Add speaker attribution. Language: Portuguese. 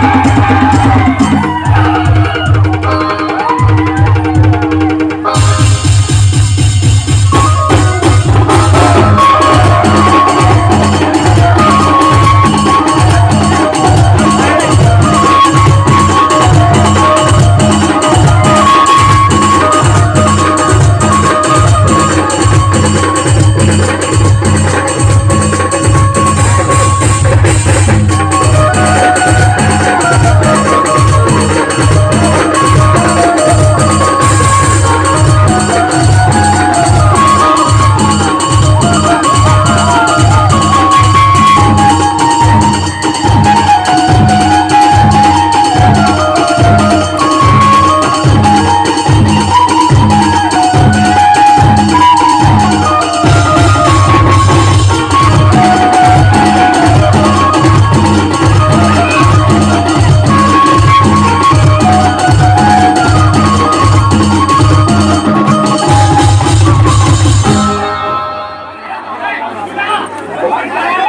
Speaker 1: Música ¡Vamos!